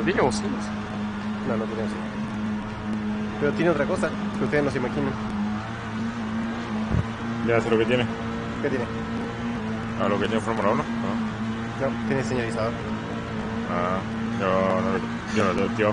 ¿No tiene bocinas? No, no tiene así. Pero tiene otra cosa que ustedes no se imaginan. Ya sé lo que tiene. ¿Qué tiene? A lo que tiene Fórmula 1. ¿no? No, tiene señalizador. Ah, yo no, yo no lo tío.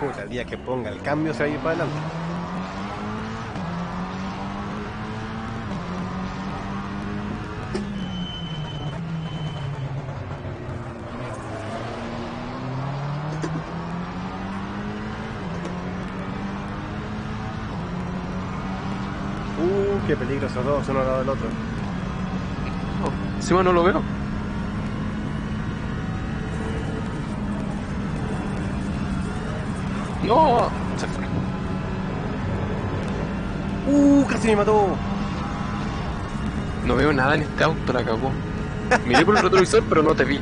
Puta, el día que ponga el cambio se va a ir para adelante. Uh, qué peligro esos dos, uno al lado del otro. No, encima no lo veo. No, se fue. Uh, casi me mató. No veo nada en este auto, la cagó. Miré por el retrovisor, pero no te vi.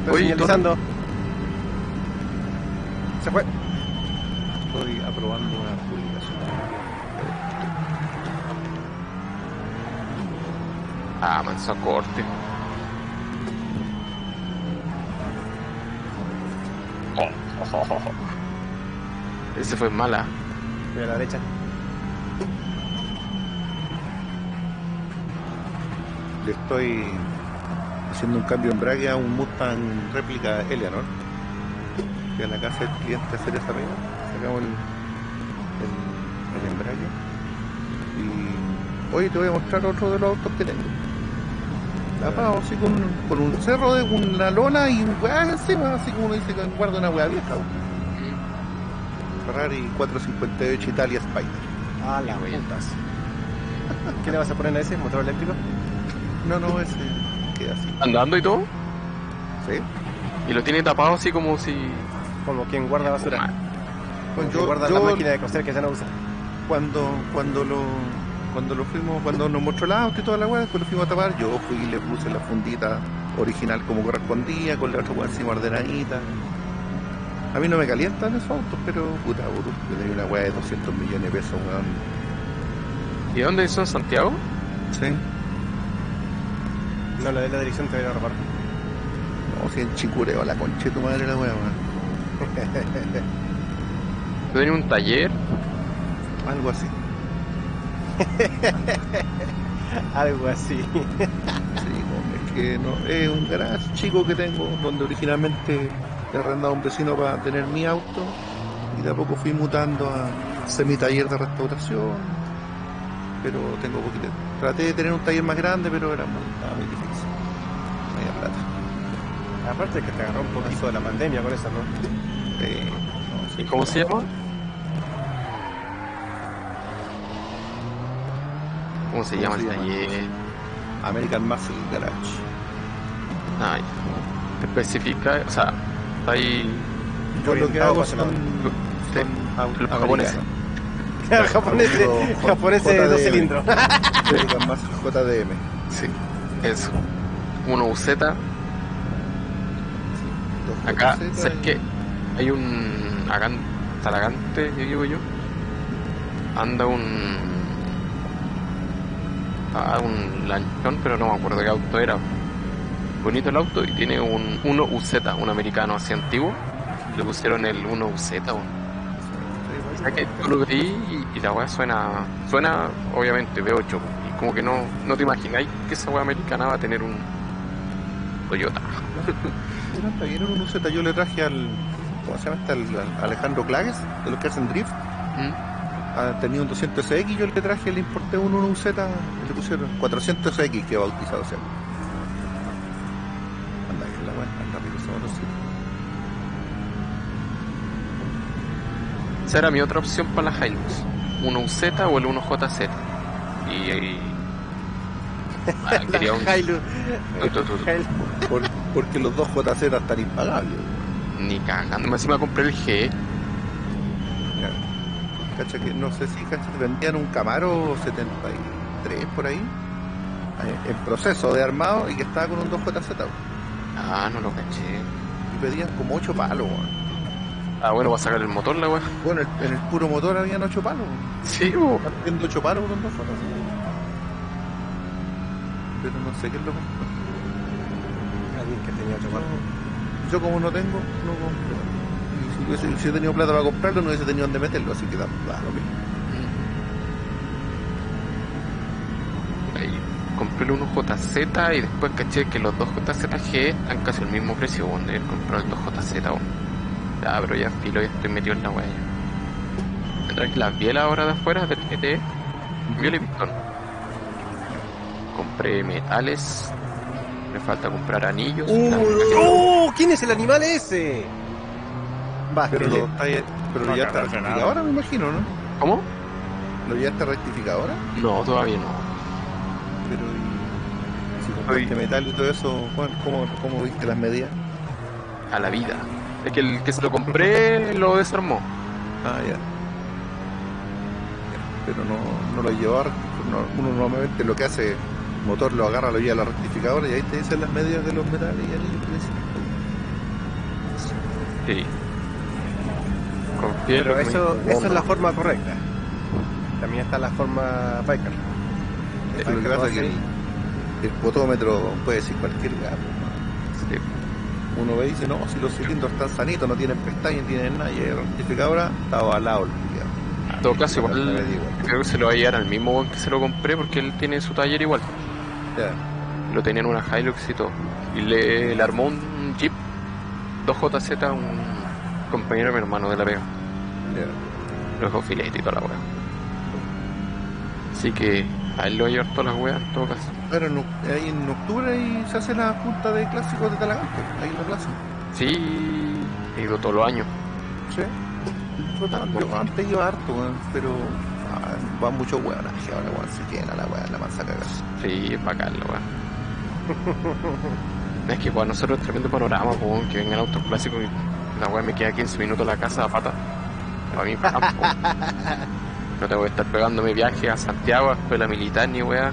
Estoy Oye, señalizando. Se fue. Estoy aprobando una. Ah, manso corte. Oh, oh, oh, oh. Ese fue mala. Voy a la derecha. Le estoy haciendo un cambio en embrague a un Mustang réplica Eleanor. Fui a la casa del cliente hacer esa pega. Sacamos el, el, el embrague. Y hoy te voy a mostrar otro de los autos que tengo. Tapado así con, con un cerro de una lona y un weá encima, así como uno dice que guarda una weá vieja. Ferrari 458 Italia Spider. Ah, las putas. ¿Qué le vas a poner a ese? ¿Motor eléctrico? No, no, ese queda así. Andando y todo. ¿Sí? Y lo tiene tapado así como si. Como quien guarda basura. Como yo, quien guarda yo la máquina de coser que ya no usa. cuando cuando lo cuando lo fuimos cuando nos mostró el auto y toda la weá después lo fuimos a tapar yo fui y le puse la fundita original como correspondía con la otra weá encima ordenadita a mí no me calientan esos autos pero puta yo tenía una weá de 200 millones de pesos weón ¿Y dónde son Santiago? sí No, la de la dirección te voy a robar. no si en chicureo la concha de tu madre la weá weón Yo tenía un taller. algo así Algo así. Sí, es que no, es un garage chico que tengo donde originalmente le arrendaba a un vecino para tener mi auto y de a poco fui mutando a semi-taller de restauración, pero tengo poquito. Traté de tener un taller más grande, pero era muy, estaba muy difícil. No había plata. Aparte que te agarró un poquito de la pandemia con eso, ¿no? Eh, no, sí. ¿Y cómo se llama? ¿Cómo se ¿Cómo llama se el llama? taller? American Muscle Garage. Ay, especifica, o sea, está ahí Yo lo que hago son, Sí, son los japoneses. Auto- japonés de dos cilindros. American Muscle JDM. Sí, eso. Uno UZ, Dos acá, ¿sabes y- qué? Hay un agan- talagante, yo digo yo. Anda un. Ah, un lanchón, pero no me acuerdo qué auto era. Bonito el auto y tiene un 1UZ, un americano así antiguo. Le pusieron el 1UZ. weón. O sea que tú lo veí y, y la weá suena, suena obviamente V8 y como que no, no te imagináis que esa weá americana va a tener un Toyota. Era un UZ. Yo le traje al. ¿Cómo se llama este? Al, al Alejandro Clagues, de los que hacen drift. ¿Mm? Ah, tenía un 200X y yo le traje, le importé un 1UZ. y Le pusieron 400X que bautizado sea. Anda, que la buena, anda ese motorcito. Esa era mi otra opción para la Hilux. 1UZ o el 1JZ. Y ahí. Ah, quería un. Hilux. Por- porque los dos JZ están impagables. Ni cagando. Más encima compré el G. Cacha que no sé si cacha, vendían un Camaro 73 por ahí. eh, En proceso de armado y que estaba con un 2JZ. Ah, no lo caché. Y pedían como 8 palos. weón. Ah, bueno, va a sacar el motor la weá. Bueno, el- en el puro motor habían 8 palos. Sí, bo. Están pidiendo 8 palos con dos JZ. pero no sé qué es lo que Alguien que tenía otro barco. Yo como no tengo, no compro. Si hubiese, si he tenido plata para comprarlo, no hubiese tenido dónde meterlo, así que da, da lo mismo. Ahí compré unos JZ y después caché que los dos JZG están casi al mismo precio, bueno, de comprar el 2JZ, bueno. Ya, pero ya filo, ya estoy metido en la. Me traje las bielas ahora de afuera del GT, y pistón. Compré metales, me falta comprar anillos. ¡Oh! ¿Quién es el animal ese? Pero, lo, No ya está rectificado ahora, me imagino, ¿no? ¿Cómo? Lo ya está rectificado ahora. No, todavía no. Pero y, si compraste metal y todo eso, Juan, ¿cómo, cómo viste las medidas? A la vida. Es que el que se lo compré lo desarmó. Ah, ya. Ya. Pero no, no lo llevar, uno normalmente lo que hace, el motor lo agarra, lo lleva a la rectificadora y ahí te dicen las medidas de los metales y que dicen. Sí. Pero eso, esa es la forma correcta. También está la forma biker. Es que lo que pasa es que el, el potómetro puede decir cualquier gato. Sí. Uno ve y dice, no, si los cilindros están sanitos, no tienen pestañas, no tienen nada, y la rectificadora está avalado. En todo caso, igual creo que se lo va a llevar al mismo que se lo compré porque él tiene su taller igual. Lo tenía en una Hilux y todo. Y le, le armó un Jeep 2JZ a un compañero de mi hermano de la Vega. ya. Lo dejó filete y toda la wea. Así que a él lo va a llevar todas las weas en todo caso. Pero en, en octubre ahí se hace la junta de clásicos de Talagante, ahí en la plaza. Sí, he ido todos los años. Sí. Yo, yo antes iba harto, weón, pero ah, va mucho weón, ahora weón, se llena la weón, la mansa cagar. Sí, es bacán la wea. es que para nosotros es tremendo panorama, weón, que vengan autos clásicos y la me queda 15 minutos la casa a pata. Para mí. No tengo que estar pegándome viaje a Santiago, a escuela militar ni wea.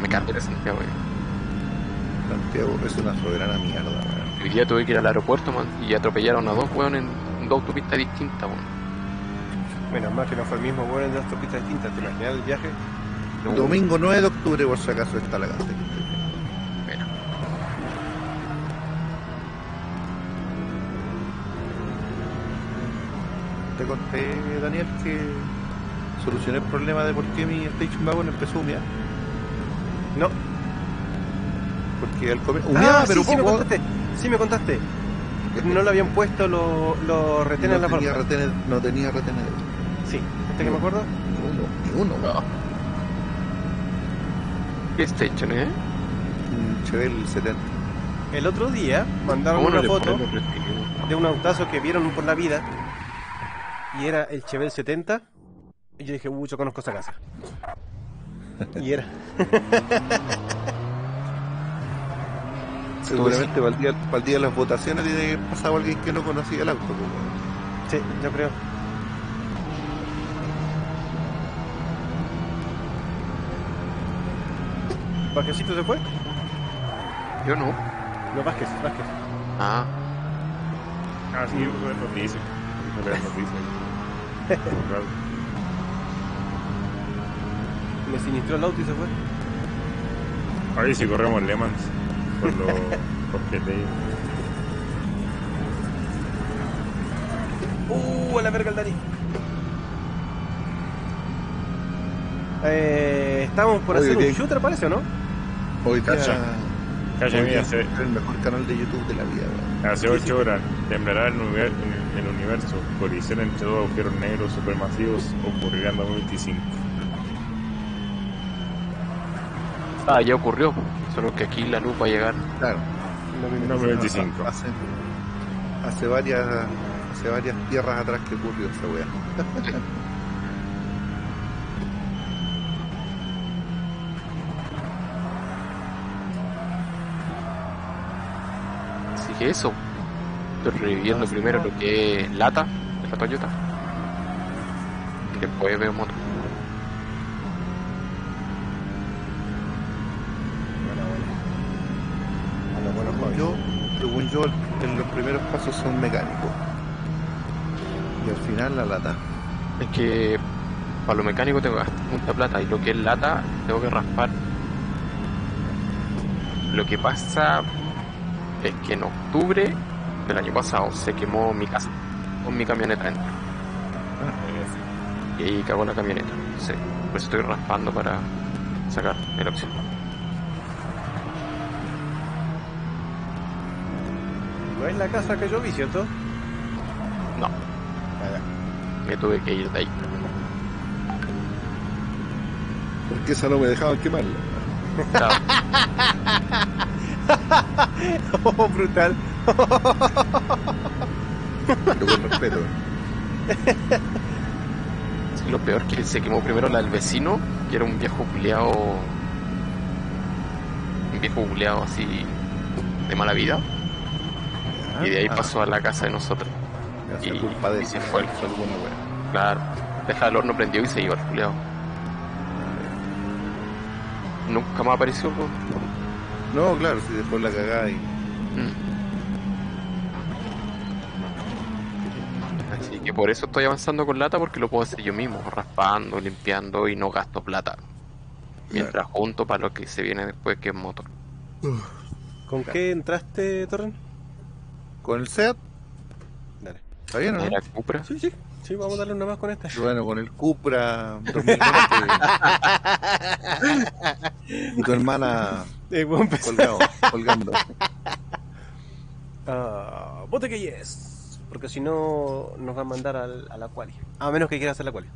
Me cargué de Santiago, weón. Santiago es una soberana mierda, weón. Hoy día tuve que ir al aeropuerto, man, y atropellaron a dos weón en, dos autopistas distintas, weón. Menos mal que no fue el mismo bueno en dos pistas distintas. ¿Te imaginas el viaje? No, Domingo 9 de octubre, por si acaso, está la Talagante. Te conté, Daniel, que solucioné el problema de por qué mi Station Wagon empezó a humear. No. Porque al comienzo. Ah, Humeaba, pero sí, sí me contaste. Sí me contaste. No le habían puesto los los retenes en la no, tenía retener, no tenía retener. Sí. ¿Este que me acuerdo? Uno, ni uno. ¿Qué station, eh? Un Chevelle 70. El otro día mandaron ¿Cómo no una foto de un autazo que vieron por la vida y era el Chevelle 70 y yo dije, uh, yo conozco esa casa. Y era. Seguramente para el, día, para el día de las votaciones tiene que haber pasado alguien que no conocía el auto. pues. Sí, yo creo. ¿Vázquezito se fue? Yo no. No, Vázquez, Vázquez. Ah, Ah, sí, eso es Me sinistró el auto y se fue. Ahí si corremos Le Mans por lo por GT. ¡Uh, a la verga el Dani! Eh, estamos por Oye, hacer un ¿qué? shooter, parece, ¿o no? Hoy Cacha. Cacha, hace, es el mejor canal de YouTube de la vida. weón. hace 8 horas temblará el, univer- el universo. Colisión entre dos agujeros negros supermasivos ocurrirá en 2025. ah, ya ocurrió. Solo que aquí la luz va a llegar. Claro. En 2025. Hace, hace varias hace varias tierras atrás que ocurrió esa weá. Así que eso. Estoy reviviendo primero lo que es lata de la Toyota. Y después veo moto. Según hobbies. yo, según yo, en los primeros pasos son mecánicos. Y al final la lata. Es que para lo mecánico tengo que gastar mucha plata y lo que es lata tengo que raspar Lo que pasa es que en octubre del año pasado se quemó mi casa con mi camioneta dentro. Y ahí cagó la camioneta. Sí, por eso estoy raspando para sacar el oxígeno. No es la casa que yo vi, ¿cierto? No, me tuve que ir de ahí. Porque esa no me dejaban quemarla. Claro. Oh, brutal. Pero con respeto. sí, lo peor que se quemó primero la del vecino, que era un viejo culeado. Un viejo culeado así de mala vida. Y de ahí Ah, pasó a la casa de nosotros. y- culpa de y se fue el- fue alguna wea. Claro, deja el horno prendido y se iba el culeado. Nunca más apareció. No, claro, si después la cagada y. Mm. Que por eso estoy avanzando con lata porque lo puedo hacer yo mismo, raspando, limpiando y no gasto plata. Mientras junto para lo que se viene después que es motor. ¿Con qué entraste, Torren? Con el SEAT, Dale. ¿está bien o no? Era Cupra. Sí, sí. Sí, vamos a darle una más con esta. Bueno, con el Cupra 2020. y tu hermana Eh, colgado, colgando. Ah, vote que yes. Porque si no, nos va a mandar al, a la quali. A menos que quiera hacer la quali.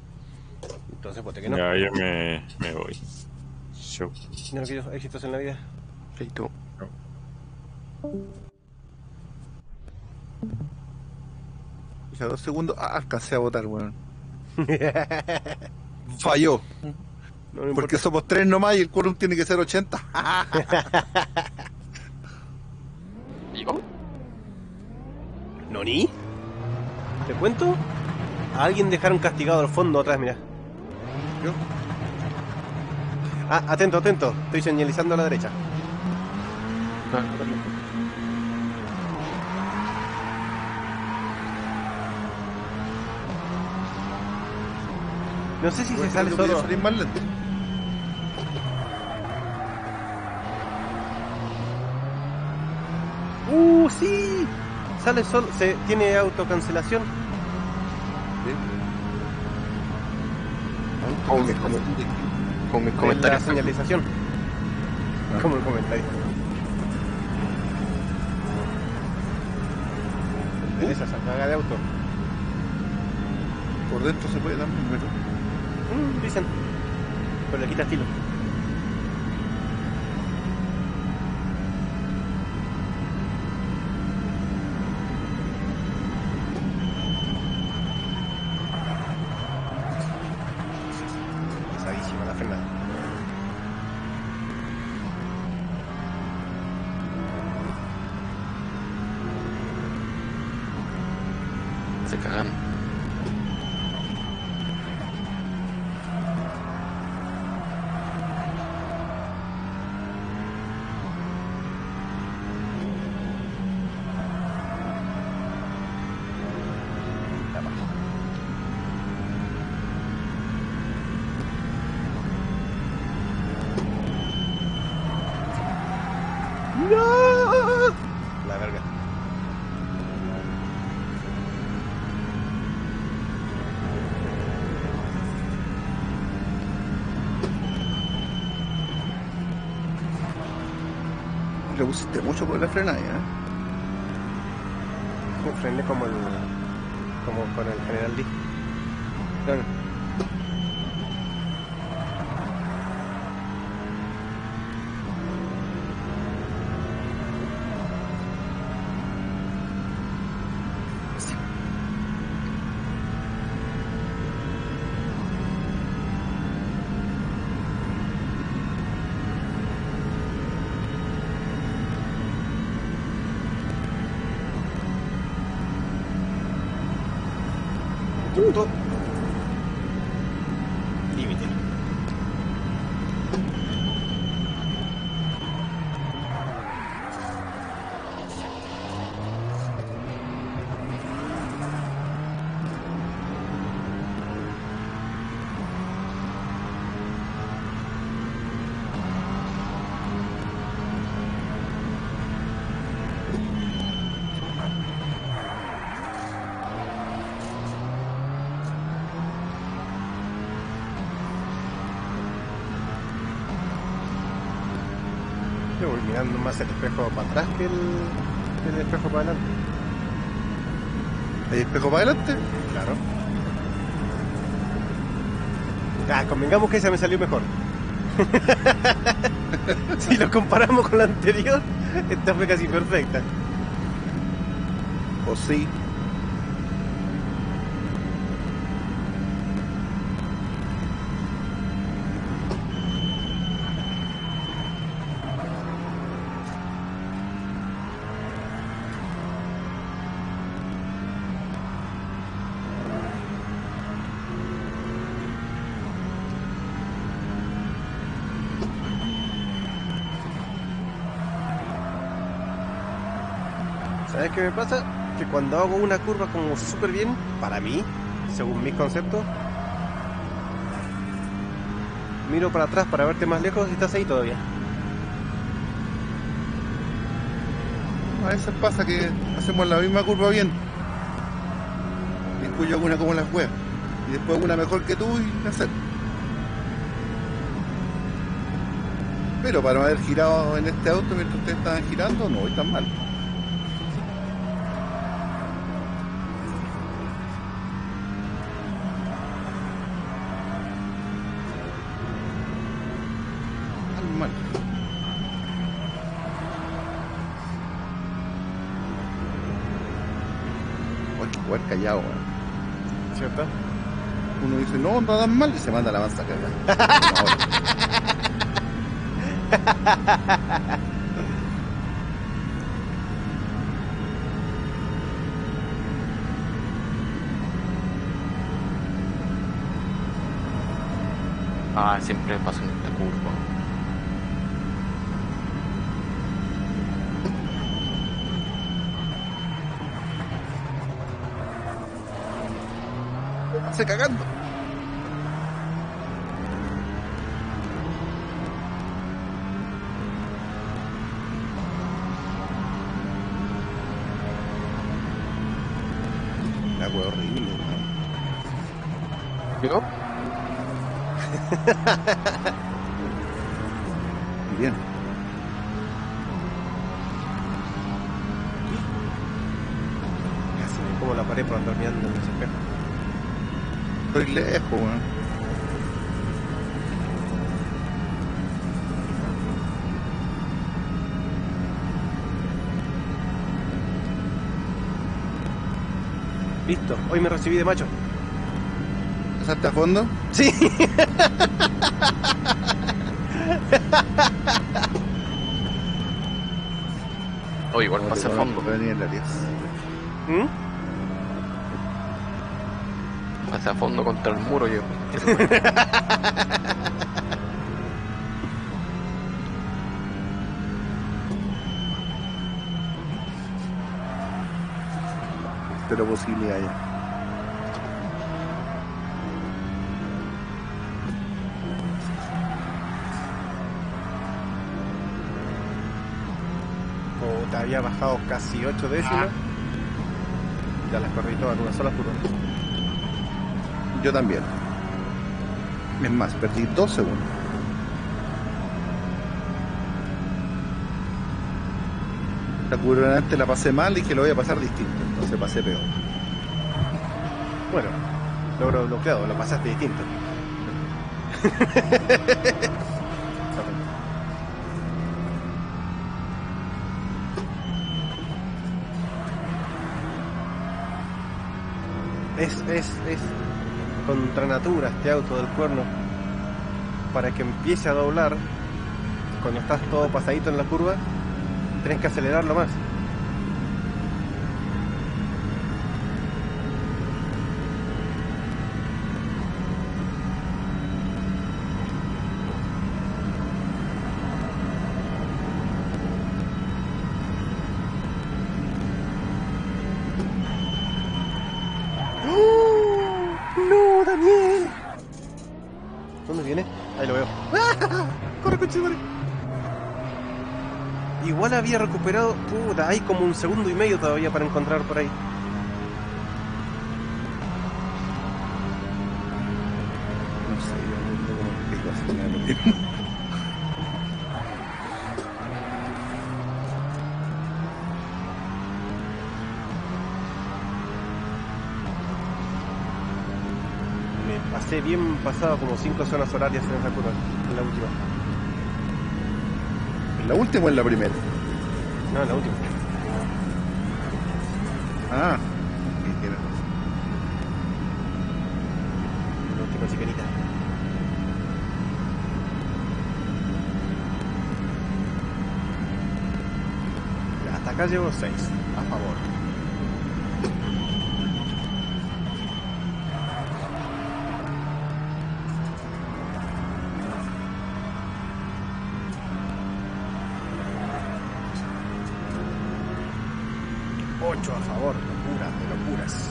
Entonces, vote que no. Ya, yo me, me voy. Show. No quiero éxitos en la vida. Y tú. O sea, dos segundos. Ah, alcancé a votar, weón. Falló. No me Porque somos tres nomás y el quórum tiene que ser 80. ¿Digo? ¿Noni? ¿Te cuento? A alguien dejaron castigado al fondo atrás, mira. ¿Yo? Ah, atento, atento. Estoy señalizando a la derecha. Ah, No sé si se sale solo. salir más lento. ¡Uh, sí! Sale solo. Se, tiene autocancelación. Con, mis- con, mis En la señalización. Ah. Como el comentario. En esa sacada de auto. Por dentro se puede también, pero. Mm, dicen. Pero le quita estilo. Pesadísima la frenada. Se cagan. La verga. Le pusiste mucho por la frenada, ¿eh? Frené como el. como con el General Lee. No. Ну, mirando más el espejo para atrás que el, que el espejo para adelante. ¿Hay espejo para adelante? Claro. Ya, convengamos que esa me salió mejor. si lo comparamos con la anterior, esta fue casi perfecta. ¿O sí? ¿Sabes qué me pasa? Que cuando hago una curva como súper bien, para mí, según mis conceptos, miro para atrás para verte más lejos y estás ahí todavía. A veces pasa que hacemos la misma curva bien. Después yo una como las weas. Y después una mejor que tú y hacer. Pero para no haber girado en este auto mientras ustedes estaban girando, no voy tan mal. Tan mal. Hay que jugar callado, weón. ¿Cierto? Uno dice, no, no dan mal y se manda la mansa cagada. Ah, siempre paso en esta curva. Se cagando. La wea horrible. ¿Yo? Estoy lejos, weón. Listo, hoy me recibí de macho. ¿Pasaste a fondo? Sí. O igual pasé a fondo. La 10. ¿Mm? Pasé a fondo contra el muro yo. Pero posibilidad ya. Puta, había bajado casi 8 décimas. Ya las corrí todas en una sola curva. Yo también. Es más, perdí dos segundos. La curva antes la pasé mal y que lo voy a pasar distinto. Entonces pasé peor. Bueno, logro bloqueado, lo pasaste distinto. Es, es, es contra natura este auto del cuerno. Para que empiece a doblar, cuando estás todo pasadito en la curva, tenés que acelerarlo más. había recuperado... Puta, hay como un segundo y medio todavía para encontrar por ahí. No pasé bien pasado como cinco zonas horarias en esa curva, en la última. ¿En la última o en la primera? No, la última. Ah, sí. En la última chicanita. Hasta acá llevo 6, a favor. 8 a favor, locuras de locuras.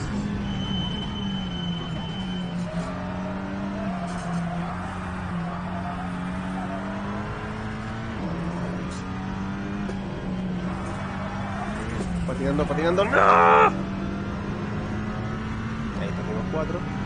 Patinando, patinando, ¡no! Ahí tenemos 4.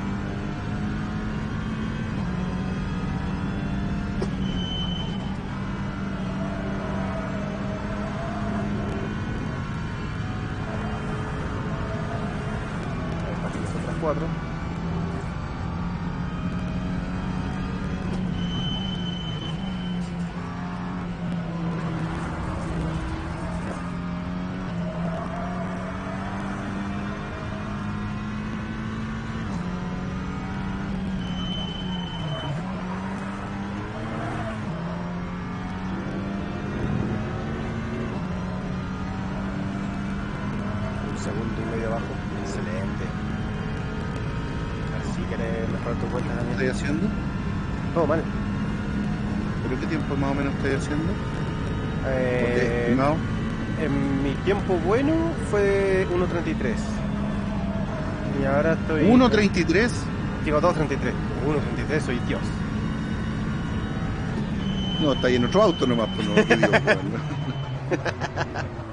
Más o menos estoy haciendo? Eh, estimado, en mi tiempo bueno fue 1.33. Y ahora estoy. 1.33. Digo 2.33. 1.33 soy Dios. No, está ahí en otro auto nomás, pues no, ¿qué digo? pues,